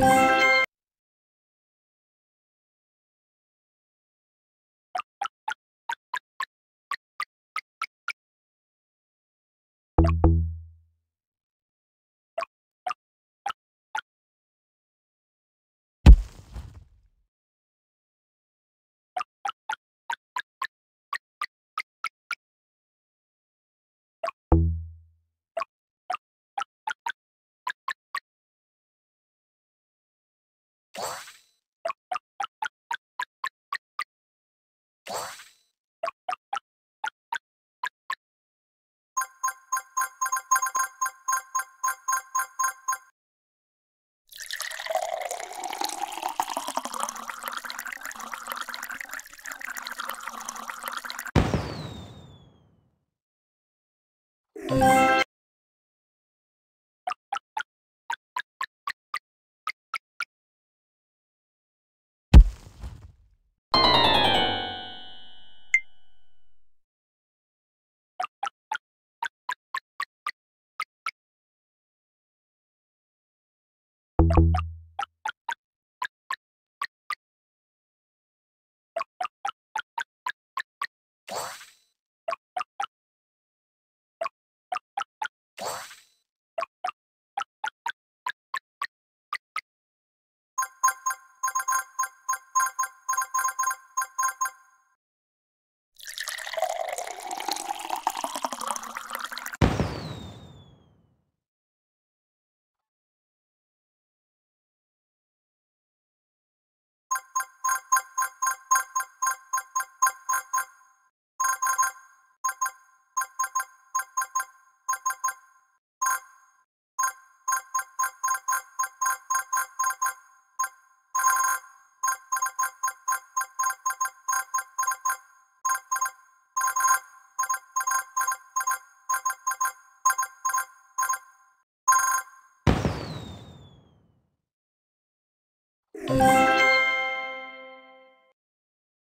Bye. you you Bye.